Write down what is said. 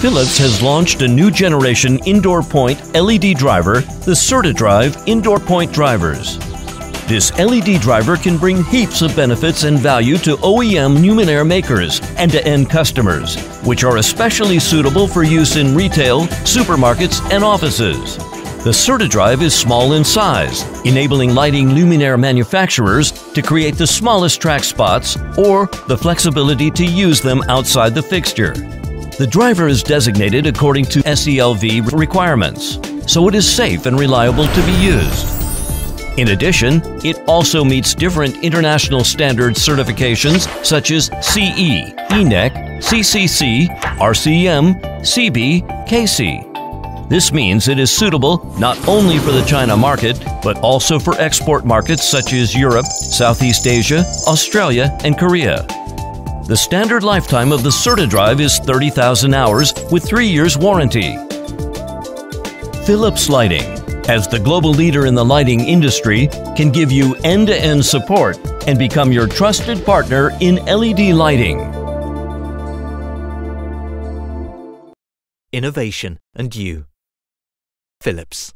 Philips has launched a new generation indoor point LED driver, the CertaDrive Indoor Point Drivers. This LED driver can bring heaps of benefits and value to OEM luminaire makers and to end customers, which are especially suitable for use in retail, supermarkets, and offices. The CertaDrive is small in size, enabling lighting luminaire manufacturers to create the smallest track spots or the flexibility to use them outside the fixture. The driver is designated according to SELV requirements, so it is safe and reliable to be used. In addition, it also meets different international standard certifications such as CE, ENEC, CCC, RCM, CB, KC. This means it is suitable not only for the China market, but also for export markets such as Europe, Southeast Asia, Australia, and Korea. The standard lifetime of the CertaDrive is 30,000 hours with 3 years warranty. Philips Lighting, as the global leader in the lighting industry, can give you end-to-end support and become your trusted partner in LED lighting. Innovation and you. Philips.